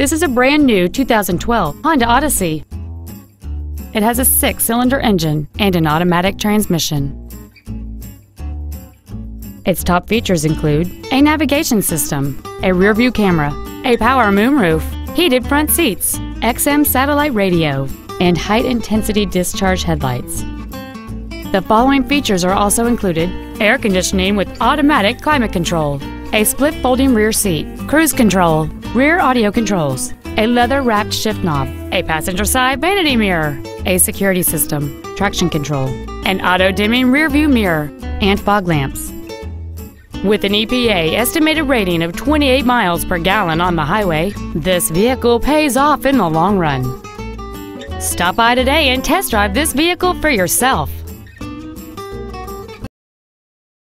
This is a brand new 2012 Honda Odyssey. It has a six-cylinder engine and an automatic transmission. Its top features include a navigation system, a rear-view camera, a power moonroof, heated front seats, XM satellite radio, and high-intensity discharge headlights. The following features are also included air conditioning with automatic climate control, a split folding rear seat, cruise control, rear audio controls, a leather wrapped shift knob, a passenger side vanity mirror, a security system, traction control, an auto dimming rear view mirror, and fog lamps. With an EPA estimated rating of 28 miles per gallon on the highway, this vehicle pays off in the long run. Stop by today and test drive this vehicle for yourself.